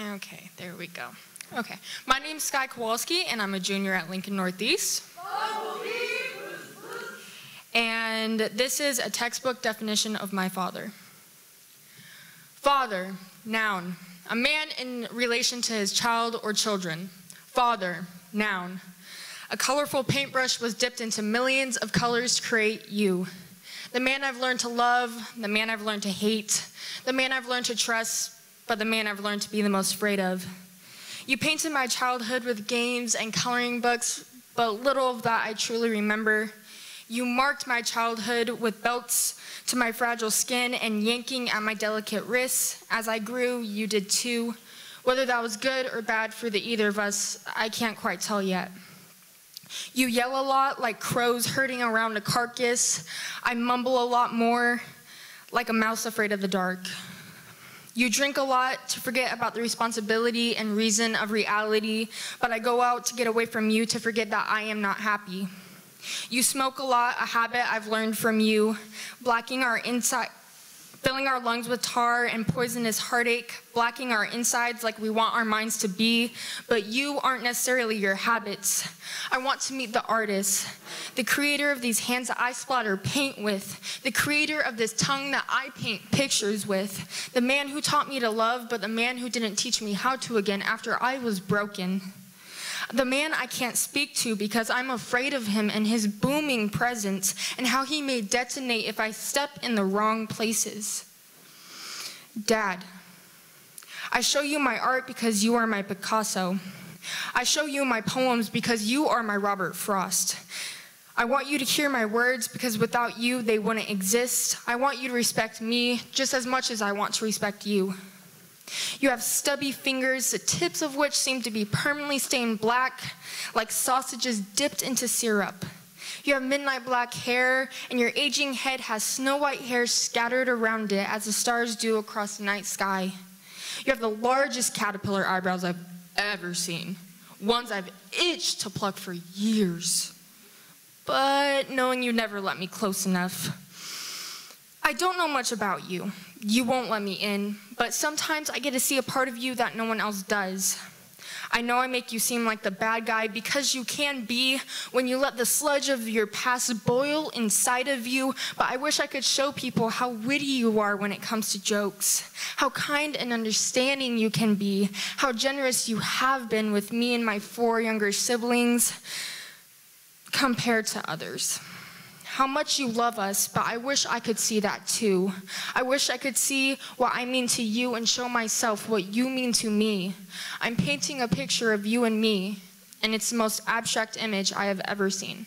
Okay, there we go. Okay, my name's Sky Kowalski, and I'm a junior at Lincoln Northeast. And this is a textbook definition of my father. Father, noun, a man in relation to his child or children. Father, noun. A colorful paintbrush was dipped into millions of colors to create you. The man I've learned to love, the man I've learned to hate, the man I've learned to trust, but the man I've learned to be the most afraid of. You painted my childhood with games and coloring books, but little of that I truly remember. You marked my childhood with belts to my fragile skin and yanking at my delicate wrists. As I grew, you did too. Whether that was good or bad for the either of us, I can't quite tell yet. You yell a lot like crows herding around a carcass. I mumble a lot more like a mouse afraid of the dark. You drink a lot to forget about the responsibility and reason of reality, but I go out to get away from you to forget that I am not happy. You smoke a lot, a habit I've learned from you, blacking our inside, filling our lungs with tar and poisonous heartache, blacking our insides like we want our minds to be, but you aren't necessarily your habits. I want to meet the artist, the creator of these hands that I splatter paint with, the creator of this tongue that I paint pictures with, the man who taught me to love, but the man who didn't teach me how to again after I was broken. The man I can't speak to because I'm afraid of him and his booming presence and how he may detonate if I step in the wrong places. Dad, I show you my art because you are my Picasso. I show you my poems because you are my Robert Frost. I want you to hear my words because without you, they wouldn't exist. I want you to respect me just as much as I want to respect you. You have stubby fingers, the tips of which seem to be permanently stained black, like sausages dipped into syrup. You have midnight black hair, and your aging head has snow white hair scattered around it as the stars do across the night sky. You have the largest caterpillar eyebrows I've ever seen, ones I've itched to pluck for years. But knowing you never let me close enough, I don't know much about you. You won't let me in, but sometimes I get to see a part of you that no one else does. I know I make you seem like the bad guy because you can be when you let the sludge of your past boil inside of you, but I wish I could show people how witty you are when it comes to jokes, how kind and understanding you can be, how generous you have been with me and my four younger siblings compared to others how much you love us, but I wish I could see that too. I wish I could see what I mean to you and show myself what you mean to me. I'm painting a picture of you and me, and it's the most abstract image I have ever seen.